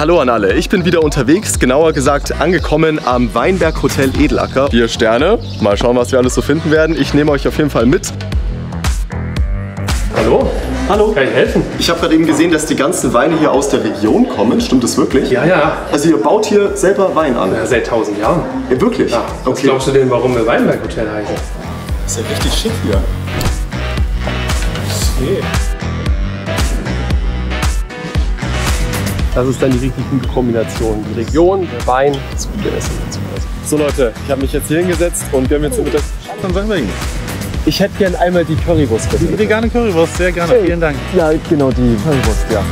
Hallo an alle, ich bin wieder unterwegs, genauer gesagt angekommen am Weinberg Hotel Edelacker. Vier Sterne, mal schauen, was wir alles so finden werden. Ich nehme euch auf jeden Fall mit. Hallo? Hallo. Kann ich helfen? Ich habe gerade eben gesehen, dass die ganzen Weine hier aus der Region kommen. Stimmt das wirklich? Ja, ja. Also ihr baut hier selber Wein an? ja seit tausend Jahren. Ja, wirklich? Ja. Was glaubst du denn, warum wir Weinberg Hotel heißen? ist ja richtig schick hier. Okay. Das ist dann die richtig gute Kombination. Die Region, der Wein, das gute Essen dazu. So Leute, ich habe mich jetzt hier hingesetzt und wir haben jetzt mit der... Dann sagen wir Ihnen. Ich hätte gern einmal die Currywurst bitte. Die vegane Currywurst, sehr gerne. Hey. Vielen Dank. Ja, genau, die Currywurst, ja.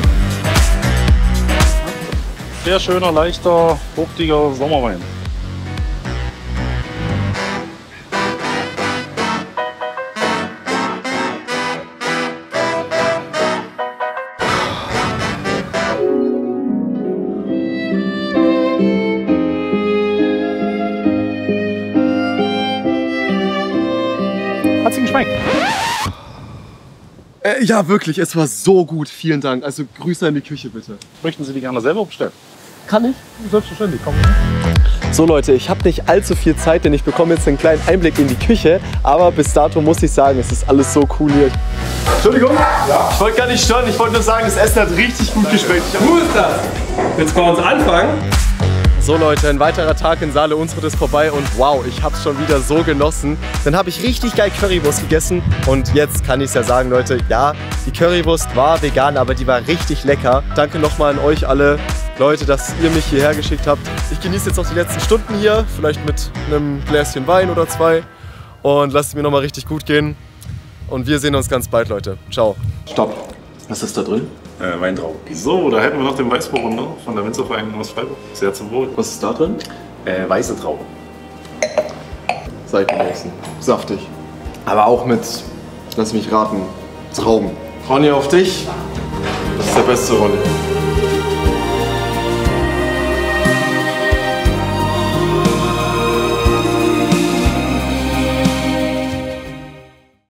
Sehr schöner, leichter, fruchtiger Sommerwein. Hat's Ihnen geschmeckt? Äh, ja, wirklich, es war so gut. Vielen Dank. Also Grüße in die Küche bitte. Möchten Sie die gerne selber bestellen? Kann ich? Selbstverständlich, kommen So Leute, ich habe nicht allzu viel Zeit, denn ich bekomme jetzt einen kleinen Einblick in die Küche. Aber bis dato muss ich sagen, es ist alles so cool hier. Entschuldigung, ich wollte gar nicht stören. Ich wollte nur sagen, das Essen hat richtig gut geschmeckt. Wo ist das? Jetzt können wir uns anfangen. So Leute, ein weiterer Tag in Saale Unstrut ist vorbei und wow, ich habe es schon wieder so genossen. Dann habe ich richtig geil Currywurst gegessen und jetzt kann ich es ja sagen, Leute, ja, die Currywurst war vegan, aber die war richtig lecker. Danke nochmal an euch alle, Leute, dass ihr mich hierher geschickt habt. Ich genieße jetzt noch die letzten Stunden hier, vielleicht mit einem Gläschen Wein oder zwei und lasst es mir nochmal richtig gut gehen. Und wir sehen uns ganz bald, Leute. Ciao. Stopp. Was ist da drin? Äh, Weintrauben. So, da hätten wir noch den Weißburgunder von der Winzervereinigung aus Freiburg. Sehr zum Wohl. Was ist da drin? Äh, weiße Trauben. Seitenmäßen. Saftig. Aber auch mit, lass mich raten, Trauben. Ronny, auf dich. Das ist der beste Ronny.